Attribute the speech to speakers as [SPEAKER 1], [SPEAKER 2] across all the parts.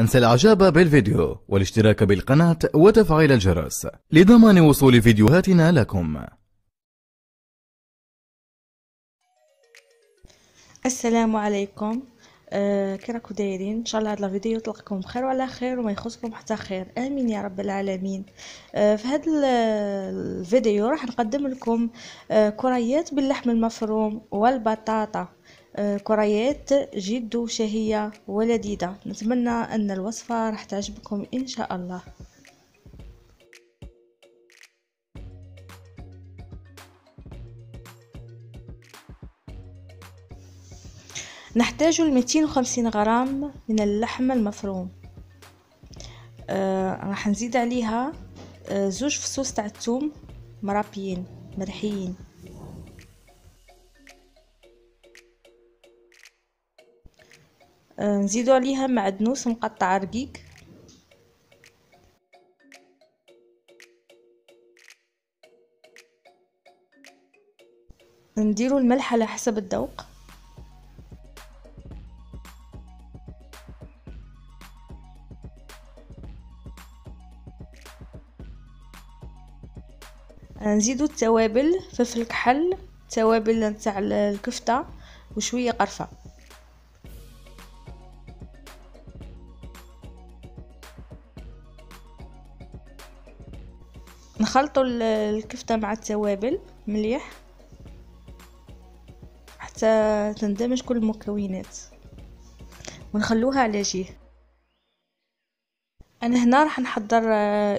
[SPEAKER 1] انسى الإعجاب بالفيديو والاشتراك بالقناة وتفعيل الجرس لضمان وصول فيديوهاتنا لكم.
[SPEAKER 2] السلام عليكم. آه كي راكم دايرين. إن شاء الله هذا الفيديو يطلقكم بخير وعلى خير وما يخصكم حتى خير. آمين يا رب العالمين. آه في هذا الفيديو راح نقدم لكم آه كريات باللحم المفروم والبطاطا. كريات جد شهية ولذيذة. نتمنى أن الوصفة راح تعجبكم إن شاء الله. نحتاج لميتين وخمسين غرام من اللحم المفروم. آه راح نزيد عليها آه زوج فصوص تاع الثوم مرابيين مرحيين. نزيدو عليها معدنوس مقطع رقيق. نديرو الملح على حسب الذوق. نزيدو التوابل فلفل كحل توابل تاع الكفتة وشوية قرفة. نخلطوا الكفتة مع التوابل مليح حتى تندمج كل المكونات. ونخلوها على جهه أنا هنا راح نحضر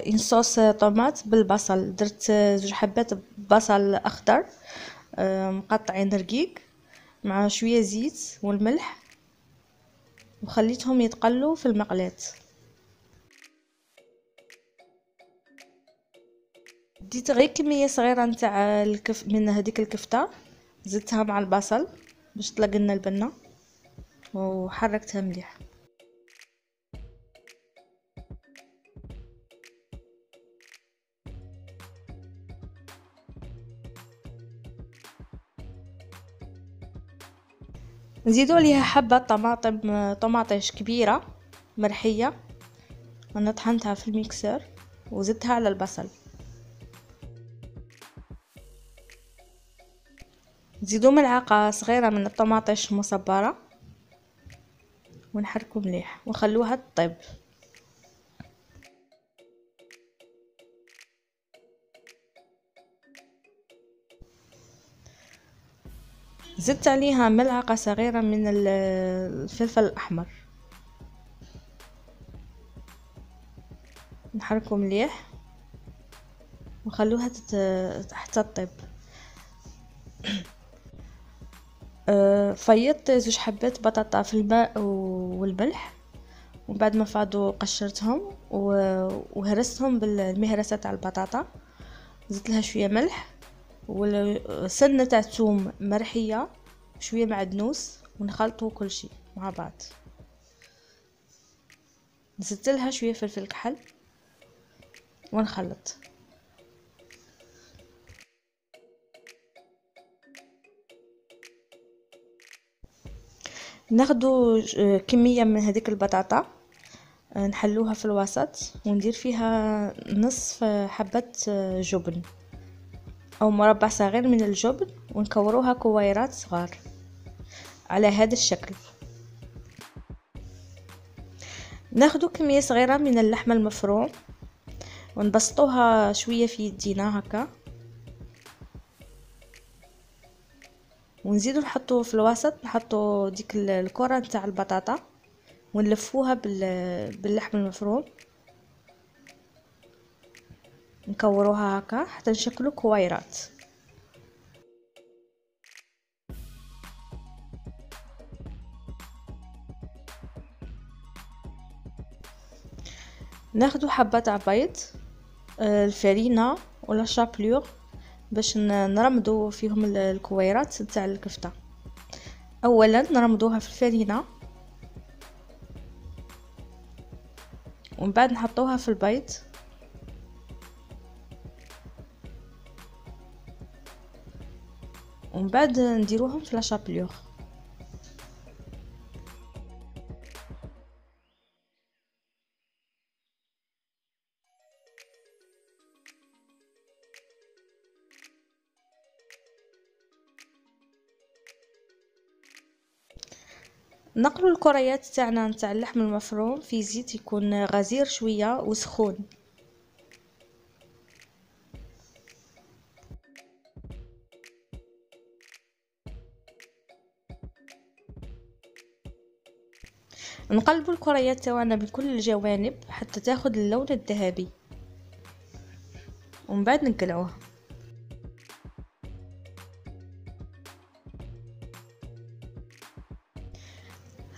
[SPEAKER 2] ان صوص طوماط بالبصل. درت زوج حبات بصل أخضر مقطعين رقيق مع شوية زيت والملح وخليتهم يتقلوا في المقلاة. ديت غير كمية صغيرة نتاع الكف من هذيك الكفتة زدتها مع البصل باش تلقى لنا البنة وحركتها مليح. نزيدو عليها حبة طماطم طماطيش كبيرة مرحية أنا طحنتها في الميكسر وزدتها على البصل. نزيدو ملعقة صغيرة من الطماطيش المصبرة. ونحركو مليح ونخلوها تطيب. زدت عليها ملعقة صغيرة من الفلفل الأحمر. نحركو مليح ونخلوها حتى تطيب فيضت زوج حبات بطاطا في الماء والملح وبعد ما فاضوا قشرتهم وهرستهم بالمهرسة تاع البطاطا. زدت لها شوية ملح وسنة تاع الثوم مرحية شوية معدنوس ونخلطو كل شيء مع بعض. نزدت لها شوية فلفل كحل ونخلط. ناخدو كمية من هذيك البطاطا نحلوها في الوسط وندير فيها نصف حبة جبن أو مربع صغير من الجبن ونكوروها كويرات صغار على هذا الشكل. ناخدو كمية صغيرة من اللحمة المفروم ونبسطوها شوية في يدينا هكا. ونزيدو نحطو في الوسط نحطو ديك الكرة نتاع البطاطا ونلفوها باللحم المفروم. نكوروها هكا حتى نشكلو كويرات ناخدو حبة تاع بيض الفرينة ولا شابلور. باش نرمدو فيهم الكويرات تاع الكفتة. اولا نرمدوها في الفرينة. ومن بعد نحطوها في البيض. ومن بعد نديروهم في لاشابلور نقلوا الكريات تاعنا نتاع اللحم المفروم. في زيت يكون غزير شوية وسخون. نقلبوا الكريات تاعنا بكل الجوانب حتى تاخذ اللون الذهبي. ومن بعد نقلعوها.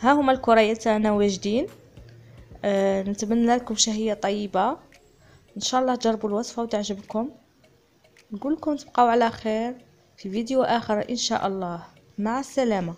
[SPEAKER 2] ها هما الكريات تاعنا واجدين. أه نتمنى لكم شهية طيبة. إن شاء الله تجربوا الوصفة وتعجبكم. نقول لكم تبقوا على خير في فيديو آخر إن شاء الله. مع السلامة.